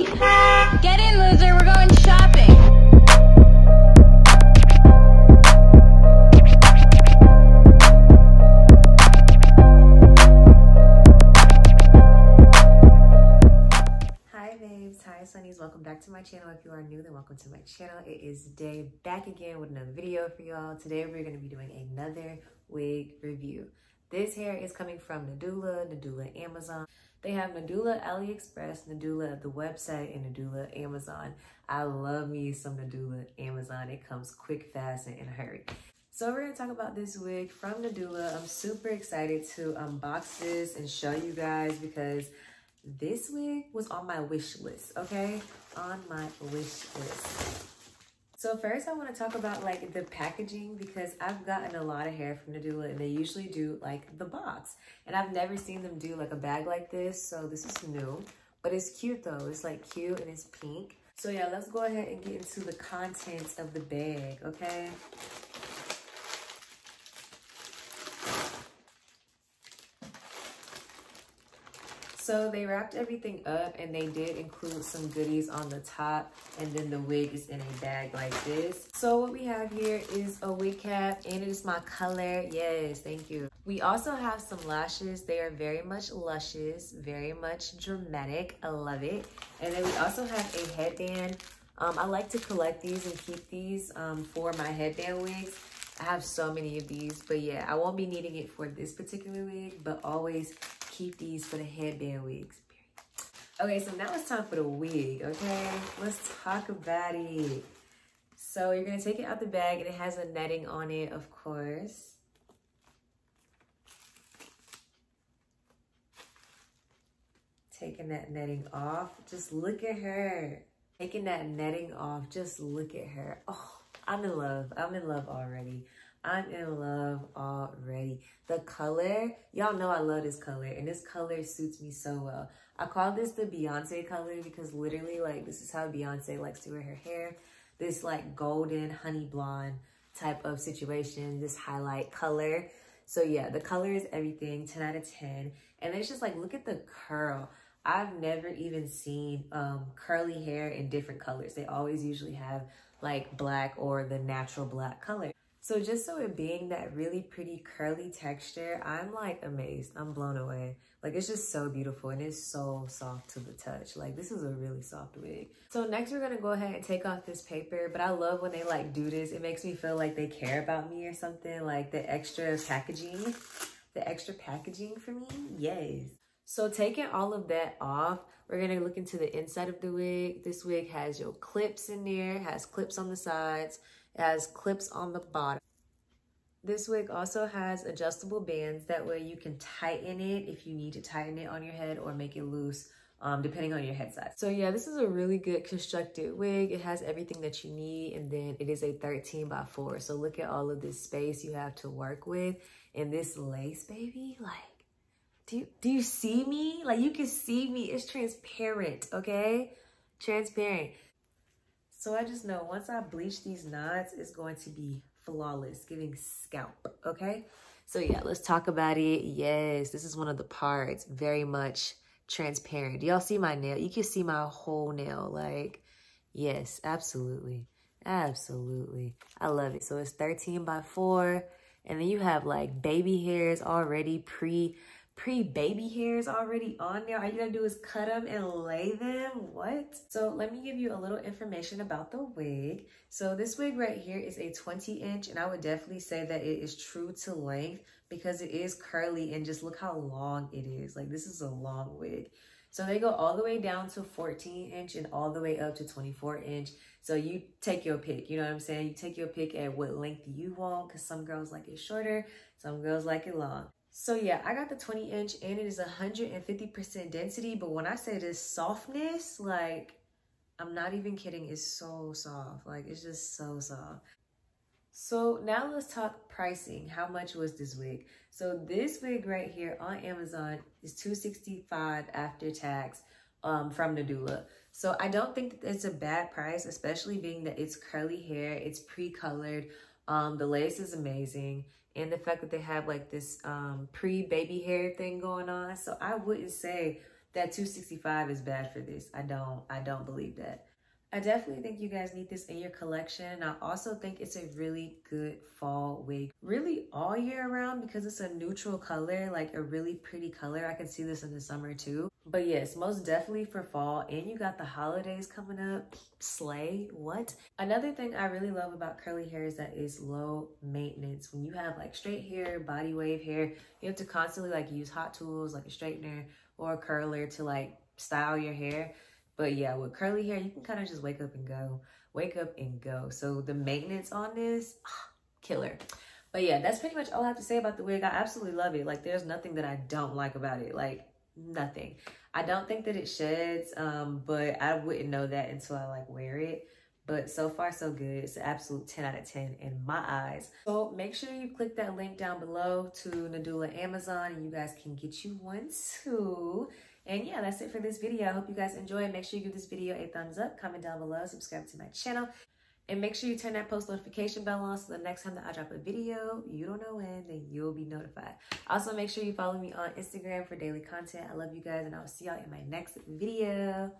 Get in, loser. We're going shopping. Hi babes, hi sunnies, welcome back to my channel. If you are new, then welcome to my channel. It is Dai back again with another video for y'all. Today we're going to be doing another wig review. This hair is coming from Nadula, Nadula Amazon. They have Nadula AliExpress, Nadula the website, and Nadula Amazon. I love me some Nadula Amazon. It comes quick, fast, and in a hurry. So we're gonna talk about this wig from Nadula. I'm super excited to unbox this and show you guys because this wig was on my wish list, okay? On my wish list. So first I wanna talk about like the packaging because I've gotten a lot of hair from Nadula and they usually do like the box. And I've never seen them do like a bag like this, so this is new. But it's cute though, it's like cute and it's pink. So yeah, let's go ahead and get into the contents of the bag, okay? So they wrapped everything up and they did include some goodies on the top and then the wig is in a bag like this. So what we have here is a wig cap and it is my color. Yes, thank you. We also have some lashes. They are very much luscious, very much dramatic. I love it. And then we also have a headband. Um, I like to collect these and keep these um, for my headband wigs. I have so many of these, but yeah, I won't be needing it for this particular wig, but always keep these for the headband wigs. Okay, so now it's time for the wig, okay? Let's talk about it. So you're gonna take it out the bag and it has a netting on it, of course. Taking that netting off. Just look at her. Taking that netting off, just look at her. Oh, I'm in love. I'm in love already. I'm in love already. The color, y'all know I love this color and this color suits me so well. I call this the Beyonce color because literally like this is how Beyonce likes to wear her hair. This like golden honey blonde type of situation, this highlight color. So yeah, the color is everything, 10 out of 10. And it's just like, look at the curl. I've never even seen um, curly hair in different colors. They always usually have like black or the natural black color. So just so it being that really pretty curly texture, I'm like amazed. I'm blown away. Like it's just so beautiful and it's so soft to the touch. Like this is a really soft wig. So next we're gonna go ahead and take off this paper, but I love when they like do this. It makes me feel like they care about me or something, like the extra packaging, the extra packaging for me, yes. So taking all of that off, we're gonna look into the inside of the wig. This wig has your clips in there, has clips on the sides, it has clips on the bottom. This wig also has adjustable bands. That way you can tighten it if you need to tighten it on your head or make it loose um, depending on your head size. So yeah, this is a really good constructed wig. It has everything that you need and then it is a 13 by 4. So look at all of this space you have to work with. And this lace, baby, like do you, do you see me? Like you can see me, it's transparent, okay? Transparent. So I just know once I bleach these knots, it's going to be flawless, giving scalp, okay? So yeah, let's talk about it. Yes, this is one of the parts, very much transparent. Y'all see my nail? You can see my whole nail, like, yes, absolutely. Absolutely. I love it. So it's 13 by 4. And then you have like baby hairs already pre pre-baby hairs already on there. All you gotta do is cut them and lay them. What? So let me give you a little information about the wig. So this wig right here is a 20 inch and I would definitely say that it is true to length because it is curly and just look how long it is. Like this is a long wig. So they go all the way down to 14 inch and all the way up to 24 inch. So you take your pick, you know what I'm saying? You take your pick at what length you want because some girls like it shorter, some girls like it long. So yeah, I got the 20 inch and it is 150% density. But when I say this softness, like I'm not even kidding, it's so soft. Like it's just so soft. So now let's talk pricing. How much was this wig? So this wig right here on Amazon is 265 after tax um, from Nadula. So I don't think that it's a bad price, especially being that it's curly hair, it's pre-colored. Um, the lace is amazing and the fact that they have like this um, pre-baby hair thing going on. So I wouldn't say that 265 is bad for this. I don't I don't believe that. I definitely think you guys need this in your collection. I also think it's a really good fall wig, really all year round because it's a neutral color, like a really pretty color. I can see this in the summer too. But yes, most definitely for fall. And you got the holidays coming up. Slay, what? Another thing I really love about curly hair is that it's low maintenance. When you have like straight hair, body wave hair, you have to constantly like use hot tools like a straightener or a curler to like style your hair but yeah, with curly hair, you can kind of just wake up and go. Wake up and go. So the maintenance on this, killer. But yeah, that's pretty much all I have to say about the wig. I absolutely love it. Like there's nothing that I don't like about it. Like nothing. I don't think that it sheds, um, but I wouldn't know that until I like wear it. But so far, so good. It's an absolute 10 out of 10 in my eyes. So make sure you click that link down below to Nadula Amazon and you guys can get you one too. And yeah, that's it for this video. I hope you guys enjoy. Make sure you give this video a thumbs up, comment down below, subscribe to my channel, and make sure you turn that post notification bell on so the next time that I drop a video, you don't know when, then you'll be notified. Also, make sure you follow me on Instagram for daily content. I love you guys, and I'll see y'all in my next video.